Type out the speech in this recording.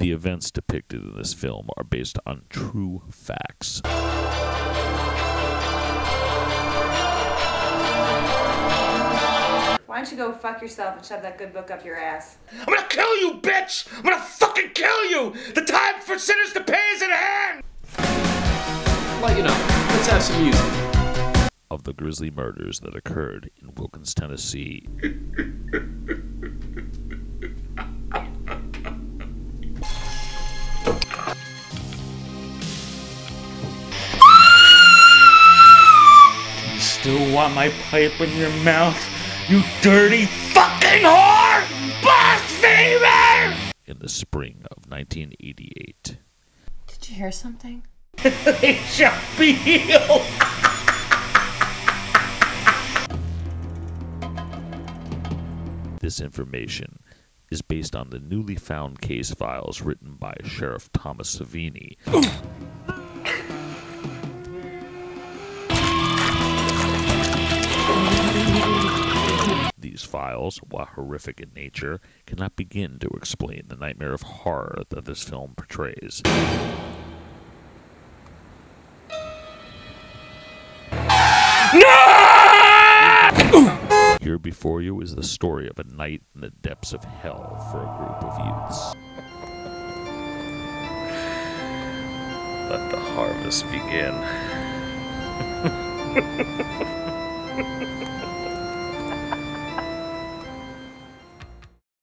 The events depicted in this film are based on true facts. Why don't you go fuck yourself and shove that good book up your ass? I'm gonna kill you, bitch! I'm gonna fucking kill you! The time for sinners to pay is at hand! Well, you know, let's have some music. of the grisly murders that occurred in Wilkins, Tennessee. want my pipe in your mouth? You dirty fucking whore! Blasphemer! in the spring of 1988. Did you hear something? They shall be healed! This information is based on the newly found case files written by Sheriff Thomas Savini. Files, while horrific in nature, cannot begin to explain the nightmare of horror that this film portrays. Here before you is the story of a night in the depths of hell for a group of youths. Let the harvest begin.